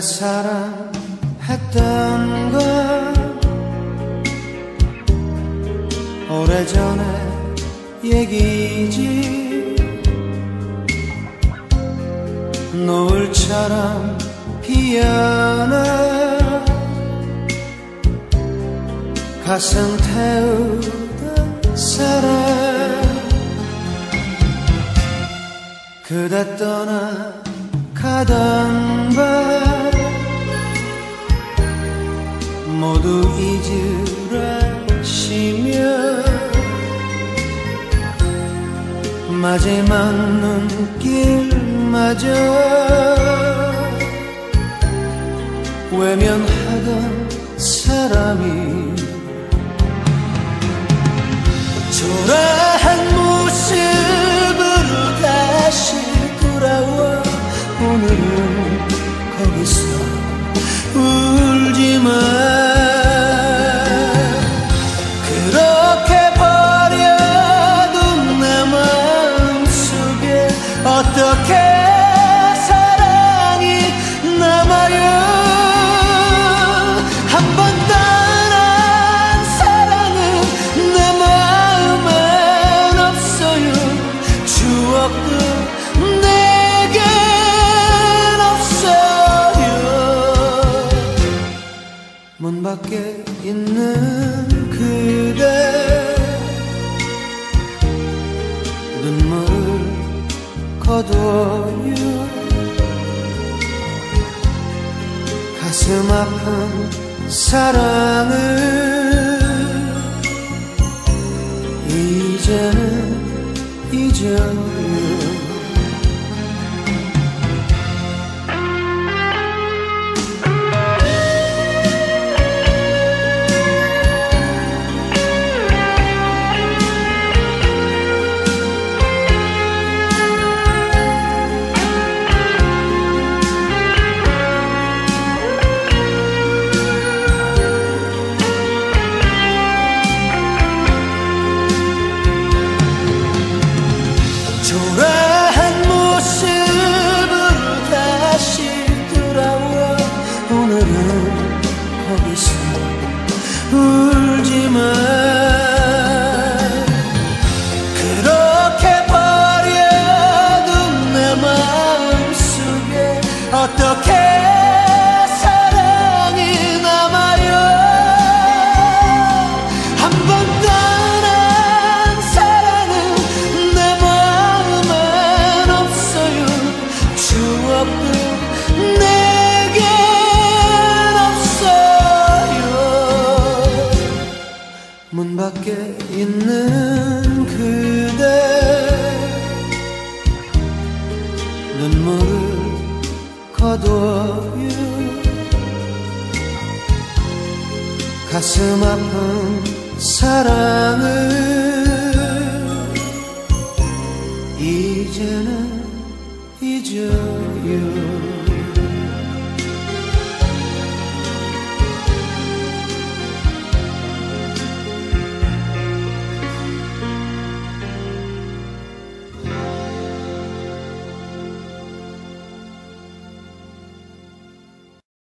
사랑했던 건 오래전에 얘기지. 노을처럼 피어나 가슴 태우던 사랑 그대 떠나 가던 모두 잊으라 시며 마지막 눈길마저 외면하던 사람이 초라 어떻게 사랑이 남아요. 한 번 떠난 사랑은 내 마음엔 없어요. 추억도 내겐 없어요. 문 밖에 있는 그대 거둬요. 가슴 아픈 사랑을 이제는 잊어 dreamer 있는 그대. 눈물을 거둬요. 가슴 아픈 사랑을